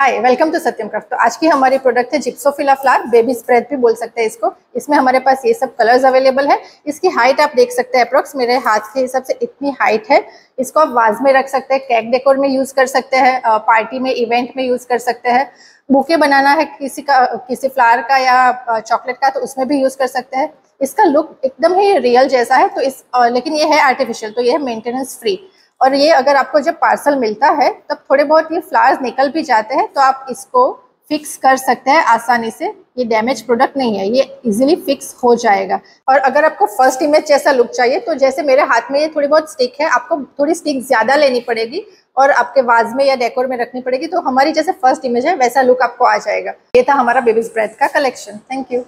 Hi welcome to Satyam craft तो आज की हमारी प्रोडक्ट है जिप्सोफिला फ्लावर बेबी स्प्रेड भी बोल सकते हैं इसको। इसमें हमारे पास ये सब कलर्स अवेलेबल है। इसकी हाइट आप देख सकते हैं अप्रोक्स मेरे हाथ के हिसाब से इतनी हाइट है। इसको आप वाज में रख सकते हैं केक डेकोर में यूज़ कर सकते हैं पार्टी में इवेंट में यूज़ कर सकते हैं। बुके बनाना है किसी का किसी फ्लावर का या चॉकलेट का तो उसमें भी यूज़ कर सकते हैं। इसका लुक एकदम ही रियल जैसा है तो इस लेकिन ये है आर्टिफिशियल तो ये है मेंटेनेंस फ्री और ये अगर आपको जब पार्सल मिलता है, तब थोड़े बहुत ये फ्लावर्स निकल भी जाते हैं तो आप इसको फिक्स कर सकते हैं आसानी से। ये डैमेज प्रोडक्ट नहीं है, ये इजीली फिक्स हो जाएगा। और अगर आपको फ़र्स्ट इमेज जैसा लुक चाहिए तो जैसे मेरे हाथ में ये थोड़ी बहुत स्टिक है, आपको थोड़ी स्टिक ज़्यादा लेनी पड़ेगी और आपके वाज में या डेकोर में रखनी पड़ेगी तो हमारी जैसे फ़र्स्ट इमेज है, वैसा लुक आपको आ जाएगा। ये था हमारा बेबीज ब्रेथ का कलेक्शन थैंक यू